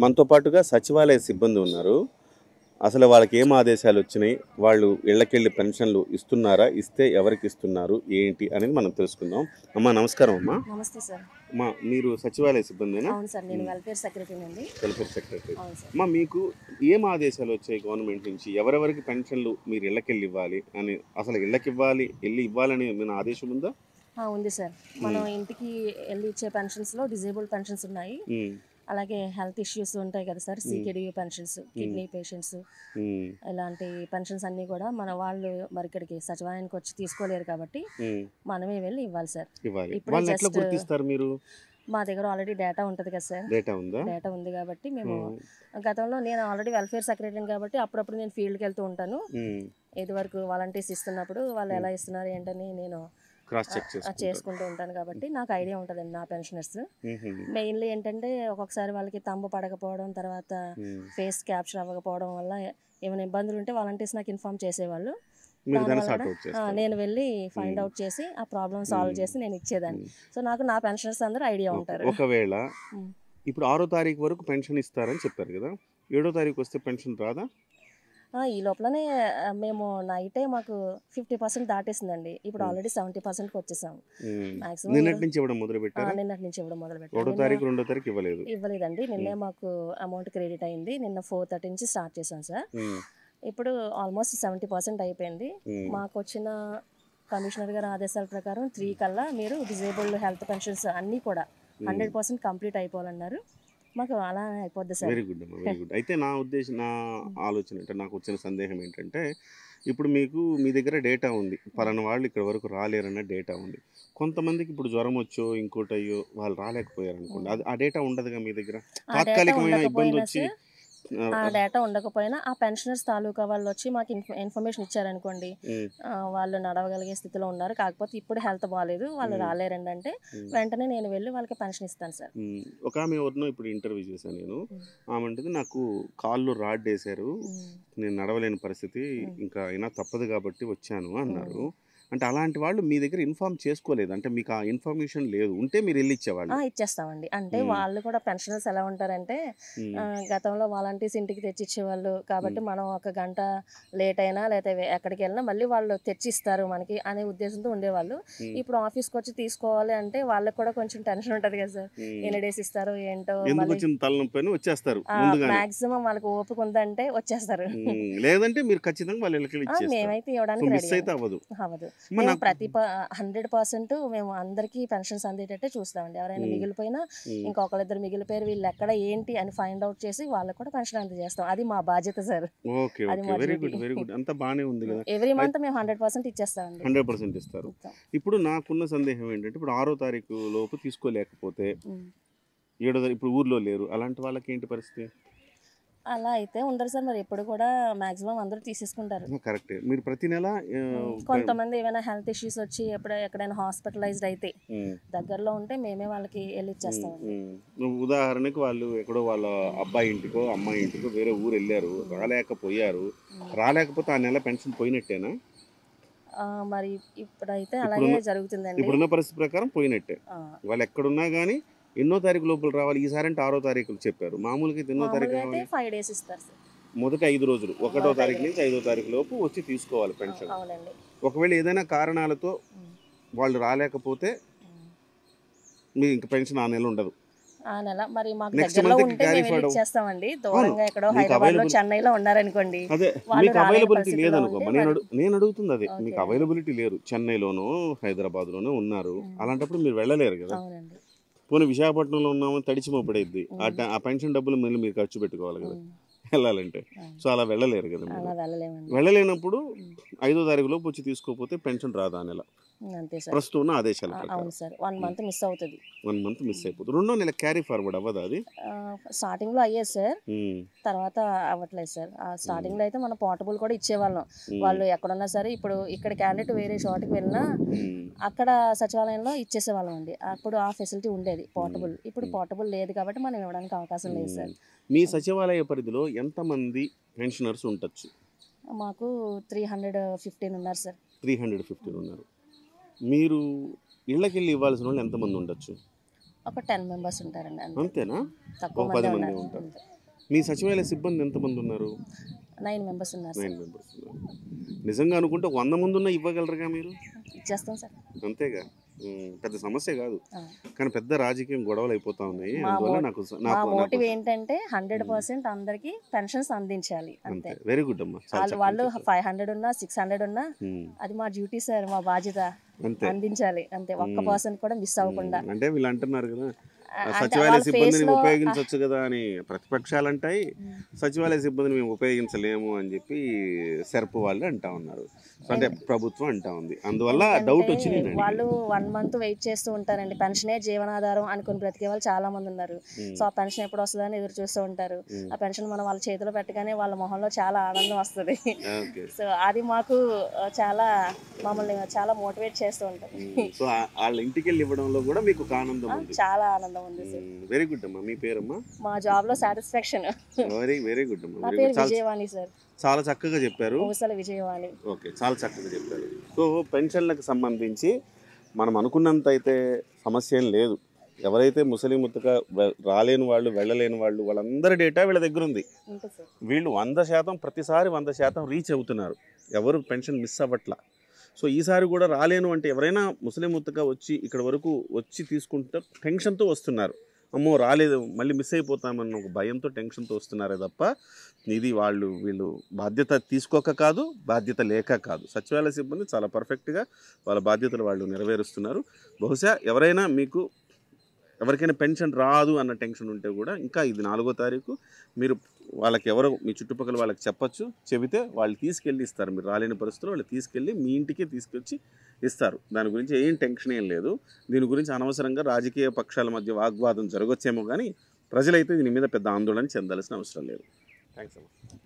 మనతో పాటుగా సచివాలయ సిబ్బంది ఉన్నారు. అసలు వాళ్ళకి ఏం ఆదేశాలు వచ్చినాయి? వాళ్ళు ఇళ్ళకెళ్ళి పెన్షన్లు ఇస్తున్నారా? ఇస్తే ఎవరికి ఇస్తున్నారు? ఏంటి అనేది మనం తెలుసుకుందాం. అమ్మా నమస్కారం అమ్మా. నమస్తే సార్. అమ్మా మీరు సచివాలయ సిబ్బందినా? అవును సార్ నేను వెల్ఫేర్ సెక్రటరీ అండి. Welfare secretary. అవును సార్. అమ్మా మీకు ఏం ఆదేశాలు వచ్చాయి గవర్నమెంట్ నుంచి? ఎవరెవరికి పెన్షన్లు మీరు ఇళ్ళకెళ్ళి ఇవ్వాలి అని? అసలు ఇళ్ళకి ఇవ్వాలి వెళ్ళి ఇవ్వాలని ఏమైనా ఆదేశం ఉందా? ఉంది సార్. మనం ఇంటికి వెళ్ళి ఇచ్చే పెన్షన్స్లో డిజేబుల్డ్ పెన్షన్స్ ఉన్నాయి. అలాగే హెల్త్ ఇష్యూస్ ఉంటాయి కదా sir CKDU pensions kidney patients ఇలాంటి పెన్షన్స్ అన్నీ కూడా మన వాళ్ళు మరి ఇక్కడికి సచివాలయానికి వచ్చి తీసుకోలేరు కాబట్టి మనమే వెళ్ళి ఇవ్వాలి సార్. ఇప్పుడే మీరు? మా దగ్గర ఆల్రెడీ డేటా ఉంటుంది కదా సార్. డేటా ఉందా? డేటా ఉంది కాబట్టి మేము గతంలో నేను ఆల్రెడీ వెల్ఫేర్ సెక్రటరీని కాబట్టి అప్పుడప్పుడు నేను ఫీల్డ్కి వెళ్తూ ఉంటాను. ఇది వరకు వాలంటీర్స్ ఇస్తున్నప్పుడు వాళ్ళు ఎలా ఇస్తున్నారు ఏంటని నేను క్రాస్ చెక్ చేసుకుంటూ ఉంటాను కాబట్టి నాకు ఐడియా ఉంటుందండి నా పెన్షనర్స్. మెయిన్లీ ఏంటంటే ఒక్కొక్కసారి వాళ్ళకి తంబు పడకపోవడం తర్వాత. ఫేస్ క్యాప్చర్ అవ్వకపోవడం వల్ల ఏమైనా ఇబ్బందులు ఉంటే వాలంటీర్స్ నాకు ఇన్ఫామ్ చేసేవాళ్ళు. నేను వెళ్ళి ఫైండ్ అవుట్ చేసి ఆ ప్రాబ్లమ్ సాల్వ్ చేసి నేను ఇచ్చేదాన్ని. సో నాకు నా పెన్షనర్స్ అందరూ ఐడియా ఉంటారు. ఒకవేళ. ఇప్పుడు ఆరో తారీఖు వరకు పెన్షన్ ఇస్తారని చెప్పారు కదా. ఏడో తారీఖు వస్తే పెన్షన్ రాదా? ఈ లోపలనే మేము నైటే మాకు ఫిఫ్టీ పర్సెంట్ దాటేసిందండి. ఇప్పుడు ఆల్రెడీ సెవెంటీ పర్సెంట్కి వచ్చేసాం. మాక్సిమం నిన్నటి నుంచి ఇవ్వడం మొదలు పెట్టారా నిన్నటి నుంచి ఇవ్వడం మొదలు ఒకటో పెట్టాం తారీఖు రెండో తారీఖు ఇవ్వలేదు. ఇవ్వలేదండి. నిన్నే మాకు అమౌంట్ క్రెడిట్ అయింది. నిన్న ఫోర్ థర్టీ నుంచి స్టార్ట్ చేశాం సార్. ఇప్పుడు ఆల్మోస్ట్ సెవెంటీ పర్సెంట్ అయిపోయింది. మాకు వచ్చిన కమిషనర్ గారి ఆదేశాల ప్రకారం త్రీ కల్లా మీరు డిజేబుల్డ్ హెల్త్ పెన్షన్స్ అన్నీ కూడా హండ్రెడ్ పర్సెంట్ కంప్లీట్ అయిపోవాలన్నారు. మాకు అలా అయిపోద్ది సార్. వెరీ గుడ్ అమ్మా వెరీ గుడ్. అయితే నా ఉద్దేశం నా ఆలోచన అంటే నాకు వచ్చిన సందేహం ఏంటంటే ఇప్పుడు మీకు మీ దగ్గర డేటా ఉంది. పలానా వాళ్ళు ఇక్కడ వరకు రాలేరన్న డేటా ఉంది. కొంతమందికి ఇప్పుడు జ్వరం వచ్చో ఇంకోటి అయ్యో వాళ్ళు రాలేకపోయారు అనుకోండి అది ఆ డేటా ఉండదుగా మీ దగ్గర? తాత్కాలికమైన ఇబ్బంది వచ్చి డేటా ఉండకపోయినా ఆ పెన్షనర్స్ తాలూకా వాళ్ళు వచ్చి మాకు ఇన్ఫ- ఇన్ఫర్మేషన్ ఇచ్చారనుకోండి ఆ, వాళ్ళు నడవగలిగే స్థితిలో ఉన్నారు. కాకపోతే ఇప్పుడు హెల్త్ బాగాలేదు వాళ్ళు రాలేరండి అంటే. వెంటనే నేను వెళ్ళి వాళ్ళకి పెన్షన్ ఇస్తాను సార్. ఒక ఆమె ఎవరినో ఇప్పుడు ఇంటర్వ్యూ చేశాను నేను. ఆమె అంటుంది నాకు కాళ్ళు రాడ్ వేశారు. నేను నడవలేని పరిస్థితి ఇంకా అయినా తప్పదు కాబట్టి వచ్చాను అన్నారు. అంటే అలాంటి వాళ్ళు మీ దగ్గర ఇన్ఫార్మ్ చేసుకోలేదు. అంటే మీకు ఆ ఇన్ఫర్మేషన్ లేదు. ఉంటే మీరు వెళ్ళి ఇచ్చేవాళ్ళు. ఇచ్చేస్తామండి. అంటే. వాళ్ళు కూడా పెన్షనర్స్ ఎలా ఉంటారంటే గతంలో వాలంటీర్స్ ఇంటికి తెచ్చిచ్చేవాళ్ళు. కాబట్టి మనం ఒక గంట లేట్ అయినా లేకపోతే ఎక్కడికి వెళ్ళినా మళ్ళీ వాళ్ళు తెచ్చిస్తారు మనకి అనే ఉద్దేశంతో ఉండేవాళ్ళు. ఇప్పుడు ఆఫీస్కి వచ్చి తీసుకోవాలి అంటే వాళ్ళకి కూడా కొంచెం టెన్షన్ ఉంటుంది కదా సార్. ఎన్ని డేస్ ఇస్తారో ఏంటో వచ్చేస్తారు మాక్సిమం వాళ్ళకి ఓపిక ఉందంటే వచ్చేస్తారు. లేదంటే మీరు ఖచ్చితంగా వాళ్ళు వెళ్ళి ఆ, ఇచ్చేస్తారు. మేమైతే ఇవ్వడానికి అవ్వదు. మేము ప్రతి హండ్రెడ్ పర్సెంట్ మేము అందరికీ పెన్షన్స్ అందేటట్టే చూస్తామండి. ఎవరైనా మిగిలిపోయినా. ఇంకొకరిద్దరు మిగిలిపోయారు వీళ్ళు ఎక్కడ ఏంటి అని ఫైండ్ అవుట్ చేసి వాళ్ళకు కూడా పెన్షన్ అందజేస్తాం. అది మా బాధ్యత sir. Very. Good very good. అంతా బాగానే ఉంది కదా. ఎవ్రీ మంత్ మేము హండ్రెడ్ పర్సెంట్ ఇచ్చేస్తామండి. హండ్రెడ్ పర్సెంట్ ఇస్తారు. ఇప్పుడు నాకున్న సందేహం ఏంటంటే ఇప్పుడు ఆరో తారీఖు లోపు తీసుకోలేకపోతే. ఏడో ఇప్పుడు ఊర్లో లేరు. అలాంటి వాళ్ళకి ఏంటి పరిస్థితి? అలా అయితే ఉండరు సార్. మరి ఎప్పుడు కూడా మాక్సిమం అందరూ తీసేసుకుంటారు. కరెక్టే. మీరు ప్రతి నెల కొంతమంది ఏమైనా హెల్త్ ఇష్యూస్ వచ్చి ఎప్పుడు ఎక్కడైనా హాస్పిటలైజ్డ్ అయితే దగ్గరలో ఉంటే మేమే వాళ్ళకి వెళ్ళి. నువ్వు ఉదాహరణకి వాళ్ళు ఎక్కడో వాళ్ళ అబ్బాయి ఇంటికో అమ్మాయి ఇంటికో వేరే ఊరు వెళ్ళారు రాలేకపోయారు. రాలేకపోతే ఆ నెల పెన్షన్ పోయినట్టేనా? మరి ఇప్పుడైతే అలాగే జరుగుతుందండి. ఇప్పుడున్న పరిస్థితి ప్రకారం పోయినట్టే. వాళ్ళు ఎక్కడున్నా కానీ ఎన్నో తారీఖు లోపల రావాలి? ఈసారి అంటే ఆరో తారీఖులు చెప్పారు. మామూలుగా అయితే ఎన్నో తారీఖు రావాలి? ఫైవ్ డేస్ ఇస్తారు సార్. మొదటి ఐదు రోజులు. ఒకటో తారీఖు నుంచి ఐదో తారీఖు లోపు వచ్చి తీసుకోవాలి పెన్షన్. ఒకవేళ ఏదైనా కారణాలతో. వాళ్ళు రాలేకపోతే. మీకు ఇంక పెన్షన్ ఆ నెల ఉండదు. ఆ నెల మరి మాకు దగ్గరలో ఉంటే మేము. ఇచ్చేస్తామండి. దూరంగా ఎక్కడో హైదరాబాద్లో చెన్నైలో ఉన్నారనుకోండి. అవైలబిలిటీ లేదనుకో నేను నేను అడుగుతుంది అదే మీకు. అవైలబిలిటీ లేరు. చెన్నైలోనో హైదరాబాద్ లోనో ఉన్నారు అలాంటప్పుడు మీరు వెళ్ళలేరు కదా? పోనీ విశాఖపట్నంలో ఉన్నామని తడిచి మోపడైద్ది. ఆ. పెన్షన్ డబ్బులు మళ్ళీ మీరు ఖర్చు పెట్టుకోవాలి కదా. వెళ్ళాలంటే. సో అలా వెళ్ళలేరు కదా వెళ్ళలేనప్పుడు ఐదో తారీఖు లోపు వచ్చి తీసుకోకపోతే పెన్షన్ రాదా నెల? అంతే సార్. ప్రస్తుతం ఉన్న ఆదేశాల అవును సార్. వన్ మంత్ మిస్ అవుతుంది. వన్ మంత్ మిస్ అయిపోతుంది. రెండో నెల క్యారీ ఫార్వర్డ్ అవ్వదా అది? స్టార్టింగ్లో అయ్యేది సార్. తర్వాత అవ్వట్లేదు సార్. స్టార్టింగ్లో అయితే మనం పోర్టబుల్ కూడా ఇచ్చేవాళ్ళం. వాళ్ళు ఎక్కడున్నా సరే ఇప్పుడు ఇక్కడ క్యాండిడేట్ వేరే చోటుకి వెళ్ళినా అక్కడ సచివాలయంలో ఇచ్చేసేవాళ్ళం అండి. అప్పుడు ఆ ఫెసిలిటీ ఉండేది పోర్టబుల్. ఇప్పుడు పోర్టబుల్ లేదు కాబట్టి మనం ఇవ్వడానికి అవకాశం లేదు సార్. మీ సచివాలయ పరిధిలో ఎంతమంది పెన్షనర్స్ ఉండొచ్చు? మాకు త్రీ హండ్రెడ్ ఫిఫ్టీన్ ఉన్నారు సార్. త్రీ హండ్రెడ్ ఫిఫ్టీన్ ఉన్నారు. మీరు ఇళ్ళకెళ్ళి ఇవ్వాల్సిన వాళ్ళు ఎంతమంది ఉండొచ్చు? ఒక టెన్ మెంబర్స్ ఉంటారండి అంతే. అంతేనా? తక్కువ ఒక పది మంది మంది ఉన్నారు. ఉంటారు. మీ సచివాలయ సిబ్బంది ఎంతమంది ఉన్నారు? నైన్ మెంబర్స్ ఉన్నారు సార్. నైన్ మెంబర్స్ ఉన్నారు. నిజంగా అనుకుంటే వంద మంది ఉన్నా ఇవ్వగలరుగా మీరు? ఇచ్చేస్తాం సార్. అంతేగా? పెద్ద సమస్య కాదు. కానీ పెద్ద రాజకీయం గొడవలు అయిపోతా ఉన్నాయి. అందువల్ల నాకు మోటివ్ నాకు- ఏంటంటే హండ్రెడ్ పర్సెంట్ అందరికి పెన్షన్స్ అందించాలి అంతే. వెరీ గుడ్ అమ్మా. వాళ్ళు. ఫైవ్ హండ్రెడ్ ఉన్నా సిక్స్ హండ్రెడ్ ఉన్నా అది మా డ్యూటీ సార్ మా బాధ్యత అందించాలి అంతే. ఒక్క. పర్సెంట్ కూడా మిస్ అవ్వకుండా. అంటే వీళ్ళు అంటున్నారు కదా సచివాలయ సిబ్బందిని ఉపయోగించవచ్చు కదా అని ప్రతిపక్షాలు అంటాయి. సచివాలయ సిబ్బందిని మేము ఉపయోగించలేము అని చెప్పి సెర్ప్ వాళ్ళు అంటా ఉన్నారు. అంటే ప్రభుత్వం అంటా ఉంది. అందువల్ల డౌట్ వచ్చి నేను అడిగాను. వాళ్ళు వన్ మంత్ వెయిట్ చేస్తూ ఉంటారండి. పెన్షనే జీవనాధారం అనుకుని బ్రతికే వాళ్ళు చాలా మంది ఉన్నారు సో ఆ పెన్షన్ ఎప్పుడు వస్తుందని ఎదురు చూస్తూ ఉంటారు. ఆ పెన్షన్ మనం వాళ్ళ చేతిలో పెట్టగానే వాళ్ళ మొహంలో చాలా ఆనందం వస్తుంది. సో అది మాకు చాలా మమ్మల్ని చాలా మోటివేట్ చేస్తూ ఉంటుంది. ఉమ్, సో వాళ్ళ ఇంటికి వెళ్ళి ఇవ్వడంలో కూడా మీకు ఆనందం చాలా ఆనందం ఉంది సార్ వెరీ గుడ్ అమ్మా. మీ పేరమ్మా? మా జాబ్లో సాటిస్ఫాక్షన్. వెరీ వెరీ గుడ్ అమ్మా. నా పేరు విజయవాణి సార్. చాలా చక్కగా చెప్పారు. ఊసల విజయవాణి. ఓకే చాలా చక్కగా చెప్పారు. సో పెన్షన్లకు సంబంధించి మనం అనుకున్నంత అయితే సమస్య ఏం లేదు. ఎవరైతే ముసలి ముత్తగా వె- రాలేని వాళ్ళు వెళ్ళలేని వాళ్ళు వాళ్ళందరి డేటా వీళ్ళ దగ్గర ఉంది. వీళ్ళు వంద శాతం ప్రతిసారి వంద శాతం రీచ్ అవుతున్నారు. ఎవరు పెన్షన్ మిస్ అవ్వట్లా. సో ఈసారి కూడా రాలేను అంటే ఎవరైనా ముస్లిం ముత్తగా వచ్చి ఇక్కడ వరకు వచ్చి తీసుకుంటే టెన్షన్తో వస్తున్నారు. అమ్మో రాలేదు మళ్ళీ మిస్ అయిపోతామన్న ఒక భయంతో టెన్షన్తో వస్తున్నారే తప్ప ఇది వాళ్ళు వీళ్ళు బాధ్యత తీసుకోక కాదు బాధ్యత లేక కాదు. సచివాలయ సిబ్బంది చాలా పర్ఫెక్ట్గా వాళ్ళ బాధ్యతలు వాళ్ళు నెరవేరుస్తున్నారు. బహుశా ఎవరైనా మీకు ఎవరికైనా పెన్షన్ రాదు అన్న టెన్షన్ ఉంటే కూడా ఇంకా ఇది నాలుగో తారీఖు మీరు వాళ్ళకి ఎవరో మీ చుట్టుపక్కల వాళ్ళకి చెప్పొచ్చు చెబితే వాళ్ళు తీసుకెళ్ళి ఇస్తారు. మీరు రాలేని పరిస్థితుల్లో వాళ్ళు తీసుకెళ్ళి మీ ఇంటికే తీసుకొచ్చి ఇస్తారు. దాని గురించి ఏం టెన్షన్ ఏం లేదు. దీని గురించి అనవసరంగా రాజకీయ పక్షాల మధ్య వాగ్వాదం జరగొచ్చేమో కానీ ప్రజలైతే దీని మీద పెద్ద ఆందోళన చెందాల్సిన అవసరం లేదు. థ్యాంక్స్ అమ్మా.